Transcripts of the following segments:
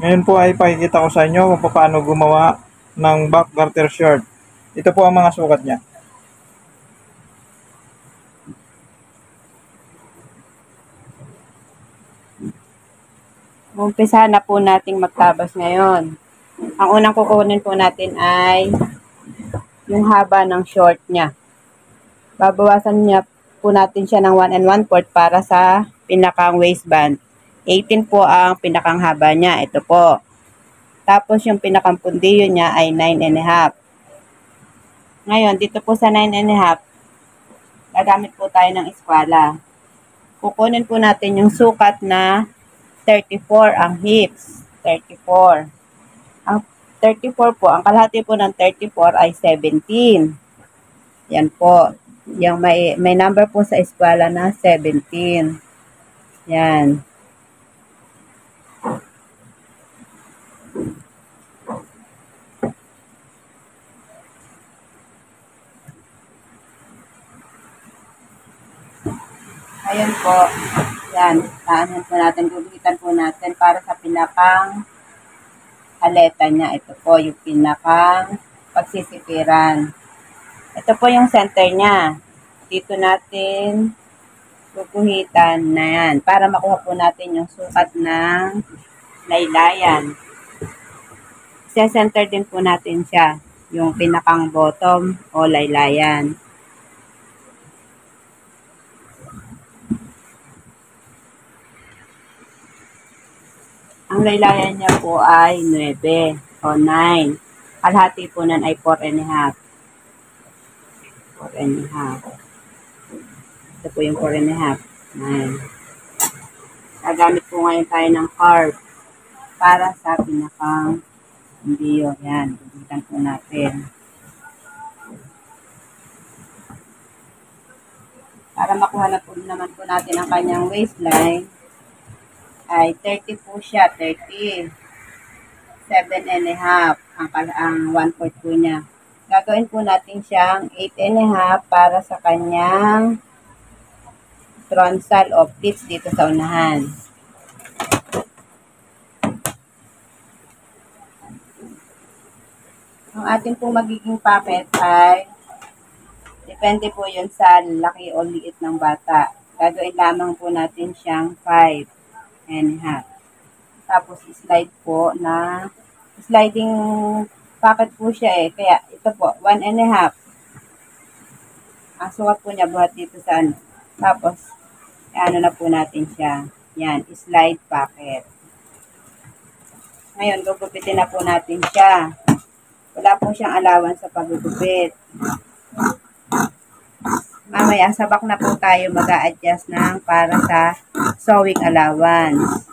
Ngayon po ay pakikita ko sa inyo kung paano gumawa ng back garter shirt. Ito po ang mga sukat niya. Umpisa na po nating magtabas ngayon. Ang unang kukunin po natin ay yung haba ng short niya. Babawasan niya po natin siya ng 1 and 1 fourth para sa pinakang waistband. 18 po ang pinakang haba niya. Ito po. Tapos yung pinakang pundiyo niya ay 9 and a half. Ngayon, dito po sa 9 and a half, gagamit po tayo ng eskwala. Kukunin po natin yung sukat na 34 ang hips. 34. Ang 34 po, ang kalahati po ng 34 ay 17. Yan po. Yung may, may number po sa eskwela na 17. Yan. Ayan po. Yan. Taanan po natin. Guguhitan po natin para sa pinakang aleta niya. Ito po yung pinakang pagsisipiran. Ito po yung center niya. Dito natin guguhitan na yan. Para makuha po natin yung sukat ng laylayan. Isa-center din po natin siya. Yung pinakang bottom o laylayan. Ang laylayan niya po ay 9 o 9. Kalahati po nun ay 4 and a half. 4 and a half. Ito po yung 4 and a half. 9. Gagamit po ngayon tayo ng carb para sa pinakang video. Yan. Tugitan po natin. Para makuha na po naman po natin ang kanyang waistline, ay 30 po siya, 30. 7 and a half ang, ang 1 fourth po niya. Gagawin po natin siyang 8 and a half para sa kanyang frontal of pleats dito sa unahan. Ang ating po magiging pocket ay depende po yun sa laki o liit ng bata. Gagawin lamang po natin siyang 5 and half. Tapos, slide po na, sliding pocket po siya eh. Kaya, ito po, 1 and a half. Ang sukat po niya buhat dito sa ano. Tapos, ano na po natin siya. Yan, slide pocket. Ngayon, gugupitin na po natin siya. Wala po siyang alawan sa paggugupit. Mamaya, sabak na po tayo mag adjust ng para sa sewing allowance.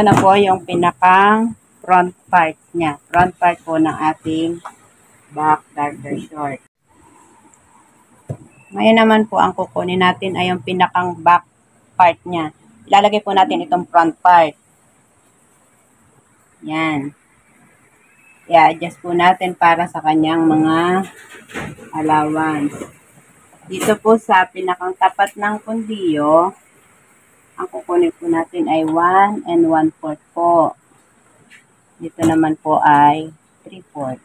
Ito na po yung pinakang front part niya. Front part po ng ating back garter short. Ngayon naman po ang kukunin natin ay yung pinakang back part niya. Ilalagay po natin itong front part. Yan. I-adjust po natin para sa kanyang mga allowance. Dito po sa pinakang tapat ng kundiyo, ang kukunin po natin ay 1 and 1 fourth po. Dito naman po ay 3 fourth.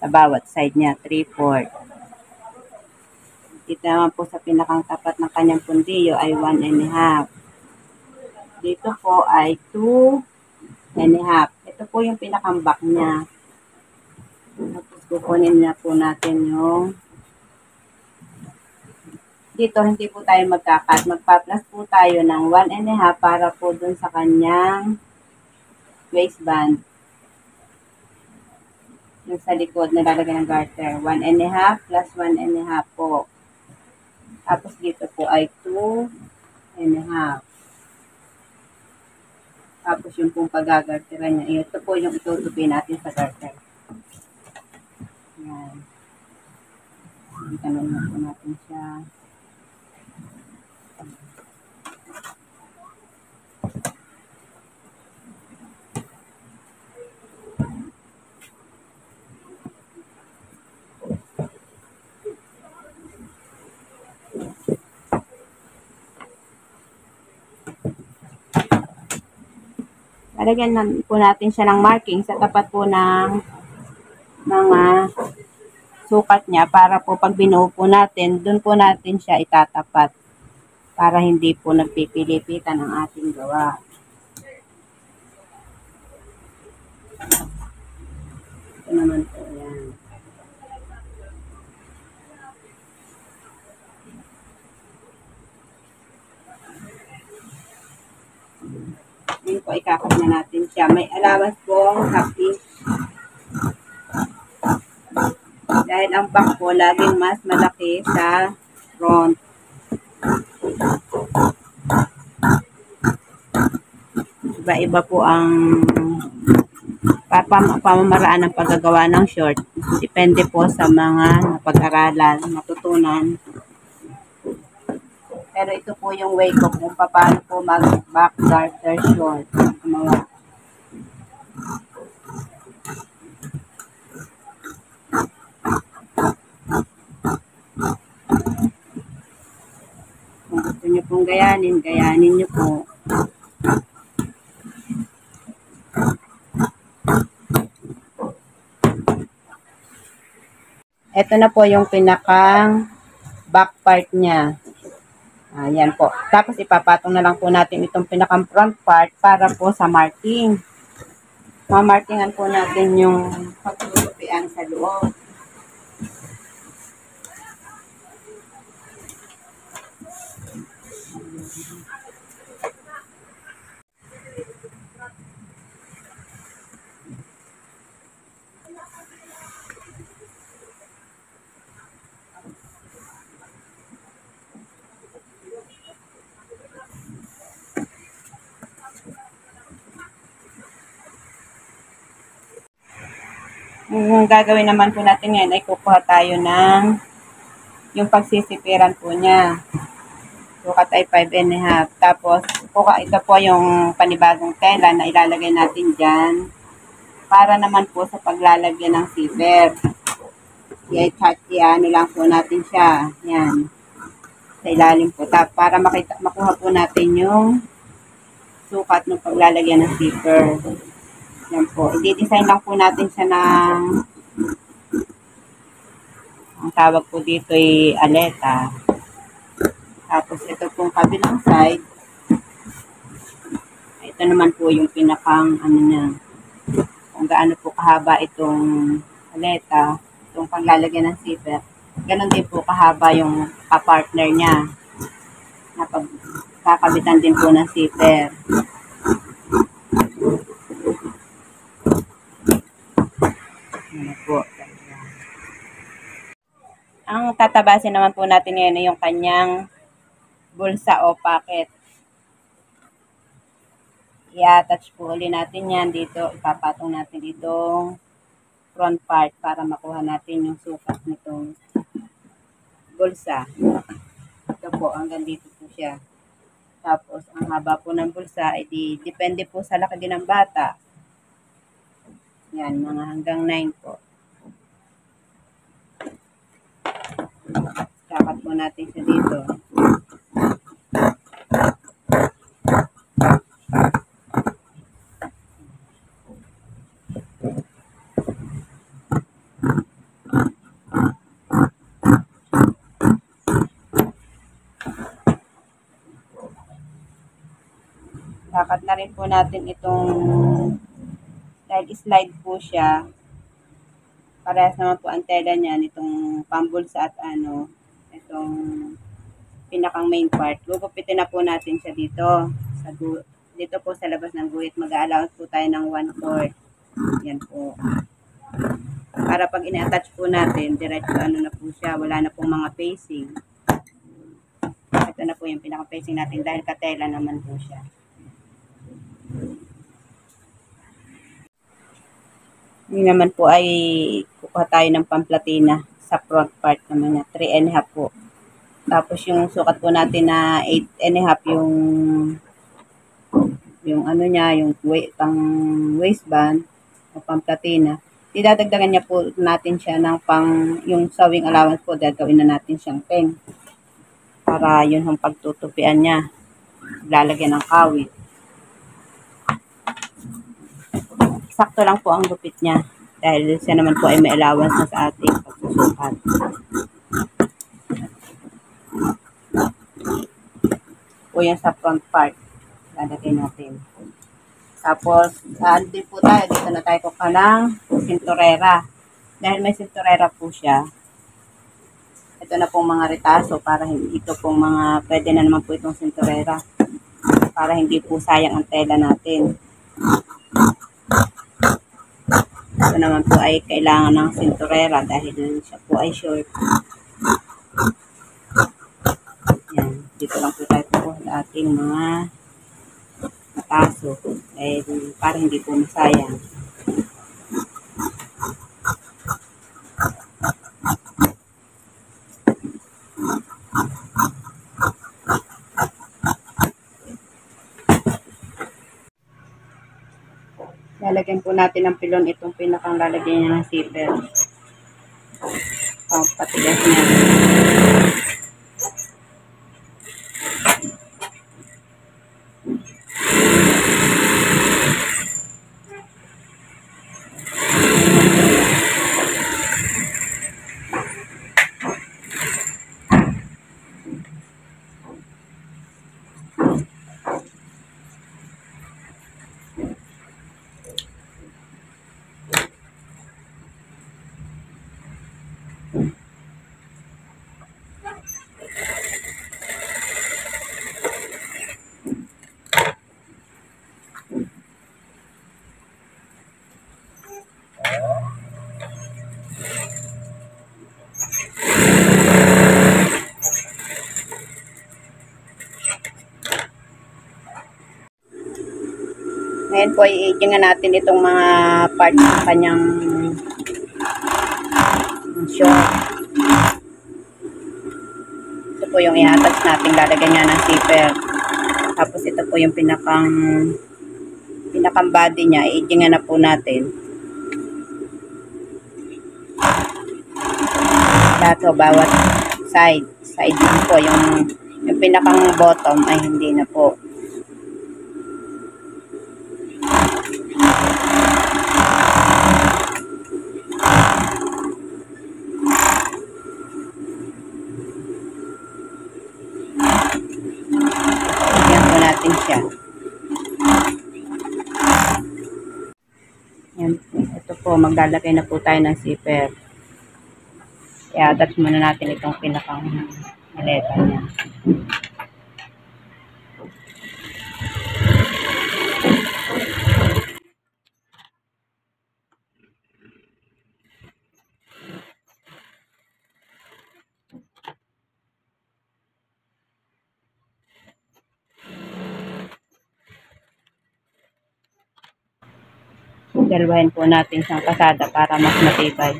Sa bawat side niya, 3 fourth. Dito naman po sa pinakang tapat ng kanyang pundiyo ay 1 and a half. Dito po ay 2 and a half. Ito po yung pinakang back niya. Tapos kukunin na po natin yung dito hindi po tayo magkakat. Magpa-plus po tayo ng 1 and a half para po dun sa kanyang waistband. Yung sa likod, nalalagay ng garter. 1 and a half plus 1 and a half po. Tapos dito po ay 2 and a half. Tapos yung pong pagagarteran niya. Ito po yung itutupi natin sa garter. Yan. Ganun na po natin siya. Lalagyan na po natin siya ng marking sa tapat po ng mga sukat niya para po pag binuo po natin, dun po natin siya itatapat para hindi po nagpipilipitan ang ating gawa. Ito naman po yan. Ngayon po, ikakat na natin siya. May allowance po ang happy. Dahil ang back po laging mas malaki sa front. Iba-iba po ang pam- pamamaraan ng paggagawa ng short. Depende po sa mga napag-aralan, natutunan. Pero ito po yung way ko kung paano po mag-back garter short. Gumawa. Kung gusto nyo pong gayanin, gayanin nyo po. Ito na po yung pinakang back part niya. Ayan po. Tapos ipapatong na lang po natin itong pinakang front part para po sa marking. Mamarkingan po natin yung pagtutupian sa loob. Yung gagawin naman po natin ngayon ay kukuha tayo ng yung pagsisipiran po niya. Sukat ay 5 and a half. Tapos, kuka, ito po yung panibagong tela na ilalagay natin dyan para naman po sa paglalagyan ng zipper. I-ano lang po natin siya. Yan. Sa ilalim po. Tap, para makita, makuha po natin yung sukat ng paglalagyan ng zipper. Yan po. I-design lang po natin siya ng ang tawag po dito ay aleta. Tapos ito pong kabilang side. Ito naman po yung pinakang ano niya. Kung gaano po kahaba itong aleta, itong panglalagyan ng zipper. Ganon din po kahaba yung partner niya. Na pag kakabitan din po ng zipper. Ano po. Tatabasin naman po natin ngayon ay yung kanyang bulsa o pocket. I-attach po ulit natin yan dito. Ipapatong natin itong front part para makuha natin yung sukat nitong bulsa. Ito po, hanggang dito po siya. Tapos, ang haba po ng bulsa, ay di, depende po sa laki din ng bata. Yan, mga hanggang 9 po. Kakat po natin siya dito. Kakat na rin po natin itong dahil slide po siya. Parehas naman po ang tela niya nitong pambulsa at ano, itong pinakang main part. Gugupitin na po natin siya dito. Sa dito po sa labas ng guhit, mag-allowance po tayo ng 1 quart. Yan po. Para pag ina-attach po natin, diretso ano na po siya, wala na pong mga facing. Ito na po yung pinaka-facing natin dahil katela naman po siya. Yun naman po ay kukuha tayo ng pamplatina sa front part naman niya. 3 and a half po. Tapos yung sukat po natin na 8 and a half yung yung ano niya, yung pang waistband o pang platina. Idadagdagan niya po natin siya ng pang yung sewing allowance po, gagawin na natin siyang peng. Para yun ang pagtutupian niya. Lalagyan ng kawit. Sakto lang po ang gupit niya. Dahil siya naman po ay may allowance na sa ating pagsusukat. po yan sa front part. Lalagay natin. Tapos, saan din po tayo? Dito na tayo kuka ng sinturera. Dahil may sinturera po siya, ito na pong mga retaso para hindi ito pong mga, pwede na naman po itong sinturera. Para hindi po sayang ang tela natin. Ito naman po ay kailangan ng sinturera dahil siya po ay short. Yan. Dito lang po tayo po sa ating mga taso. Dahil para hindi po masayang. Lalagyan po natin ng pilon itong pinakang lalagyan niya ng zipper. Oh, patigas niya. Ngayon po, i-aging natin itong mga parts ng kanyang short. Ito po yung i-attach natin, lalagyan niya ng zipper. Tapos ito po yung pinakang pinakang body niya, i-aging na po natin. Lahat po, bawat side. Side din po, yung, yung pinakang bottom ay hindi na po. Po natin siya. Yan. Ito po, maglalagay na po tayo ng zipper. I-attach muna natin itong pinakang maleta niya. Dalawahin po natin siyang kasada para mas matibay.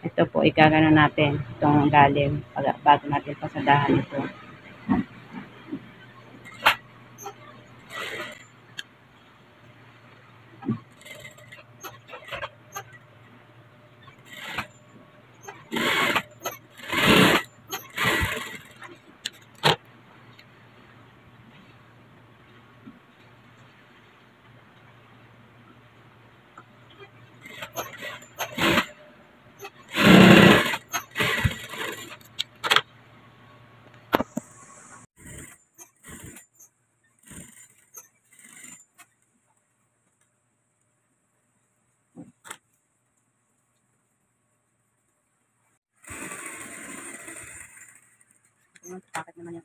Ito po, ikagano natin itong lalim bago natin pasadahan ito.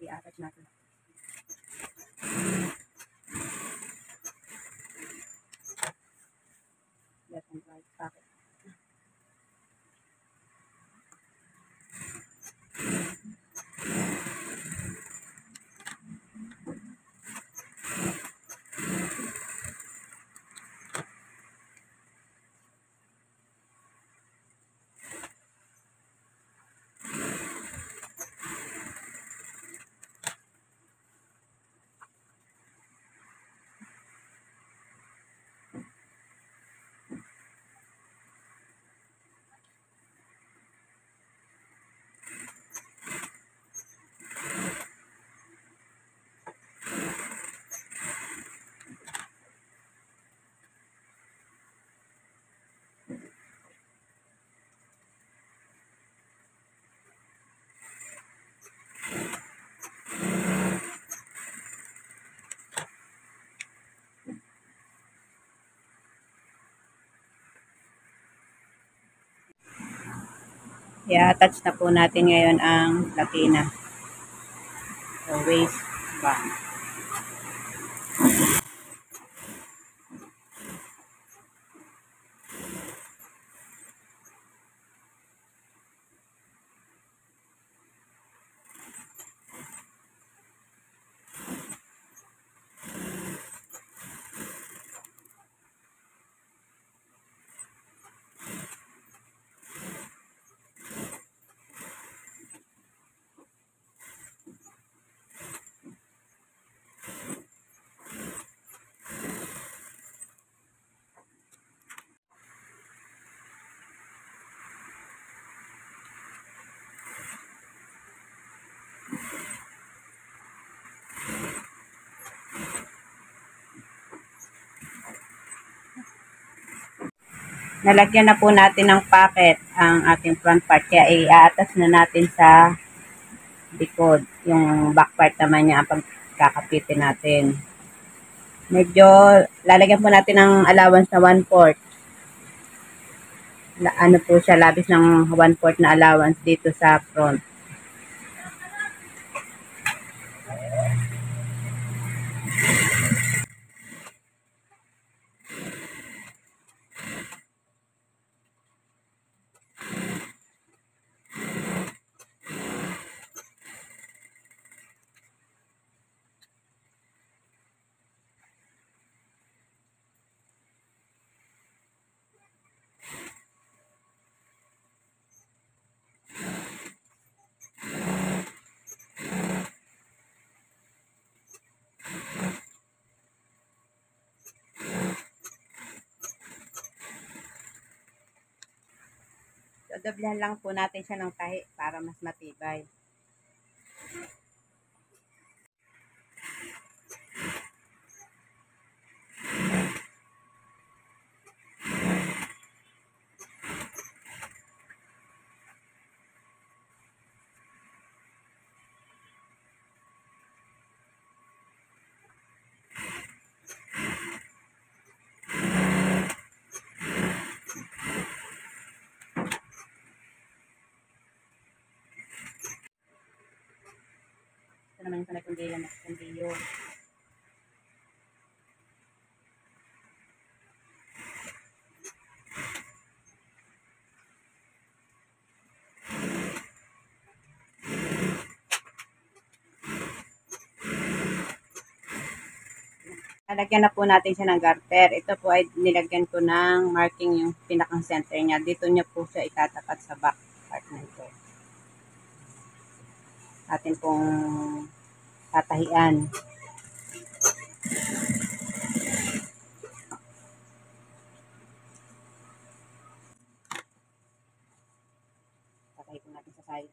I-attach natin? Left and right pocket. I-attach na po natin ngayon ang platina. So, waist band. Nalagyan na po natin ng pocket ang ating front part. Kaya i-attach na natin sa likod. Yung back part naman niya ang pagkakapitin natin. Medyo lalagyan po natin ng allowance na 1 fourth. La, ano po siya, labis ng 1 fourth na allowance dito sa front. So, doblehan lang po natin siya ng tahi para mas matibay. Naman sa may kundila na kundiyo. Lalagyan na po natin siya ng garter. Ito po ay nilagyan ko ng marking yung pinakang center niya. Dito niya po siya itatapat sa back part na ito. Atin pong tatahian. Tatahi po natin sa side.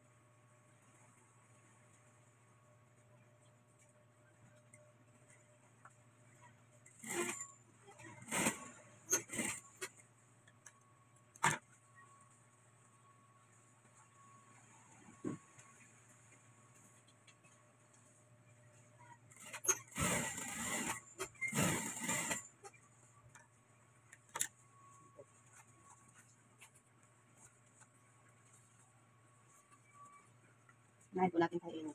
Unahin po natin tayo yung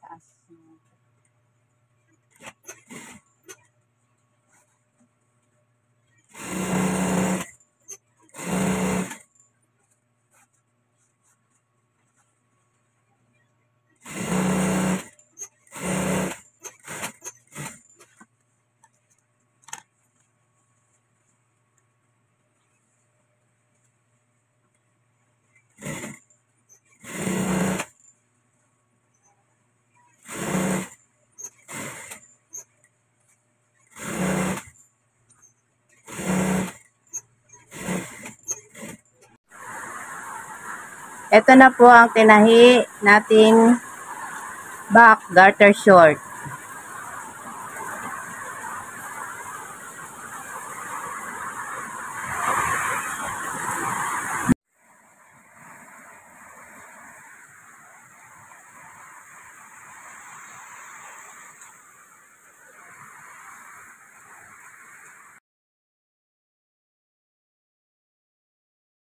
Ito na po ang tinahi nating back garter short.